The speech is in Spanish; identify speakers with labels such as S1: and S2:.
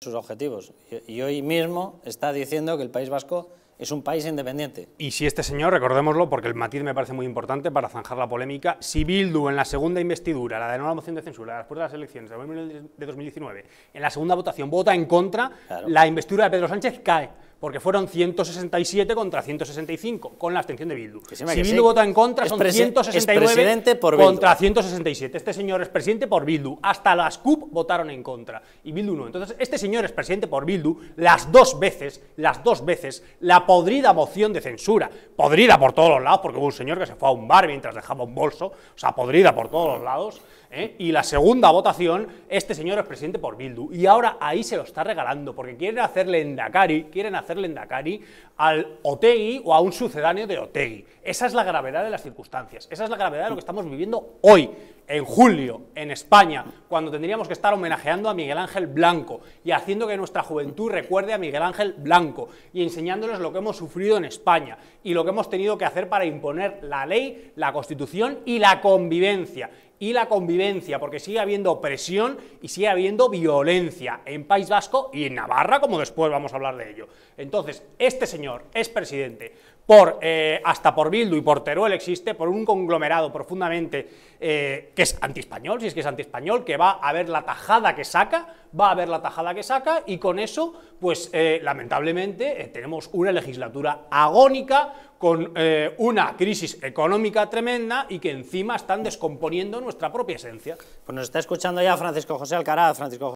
S1: sus objetivos. Y, hoy mismo está diciendo que el País Vasco es un país independiente.
S2: Y si este señor, recordémoslo, porque el matiz me parece muy importante para zanjar la polémica, si Bildu en la segunda investidura, la de nueva moción de censura, después de las elecciones de 2019, en la segunda votación vota en contra,
S1: Claro.
S2: la investidura de Pedro Sánchez cae, porque fueron 167 contra 165, con la abstención de Bildu. Si
S1: sí.
S2: Bildu vota en contra, son
S1: presi- es
S2: 169
S1: presidente por Bildu.
S2: contra 167. Este señor es presidente por Bildu. Hasta las CUP votaron en contra y Bildu no. Entonces, este señor es presidente por Bildu las dos veces, las dos veces, la podrida moción de censura. Podrida por todos los lados, porque hubo un señor que se fue a un bar mientras dejaba un bolso, o sea, podrida por todos los lados. ¿eh? Y la segunda votación, este señor es presidente por Bildu. Y ahora ahí se lo está regalando, porque quieren hacerle endacari, quieren hacerle endacari al Otegui o a un sucedáneo de Otegui. Esa es la gravedad de las circunstancias, esa es la gravedad de lo que estamos viviendo hoy, en julio, en España, cuando tendríamos que estar homenajeando a Miguel Ángel Blanco y haciendo que nuestra juventud recuerde a Miguel Ángel Blanco y enseñándoles lo que hemos sufrido en España y lo que hemos tenido que hacer para imponer la ley, la constitución y la convivencia y la convivencia, porque sigue habiendo opresión y sigue habiendo violencia en País Vasco y en Navarra, como después vamos a hablar de ello. Entonces, este señor es presidente por eh, hasta por Bildu y por Teruel existe, por un conglomerado profundamente eh, que es antiespañol, si es que es antiespañol, que va a ver la tajada que saca, va a ver la tajada que saca, y con eso, pues eh, lamentablemente, eh, tenemos una legislatura agónica con eh, una crisis económica tremenda y que encima están descomponiendo nuestra propia esencia.
S1: Pues nos está escuchando ya Francisco José Alcaraz. Francisco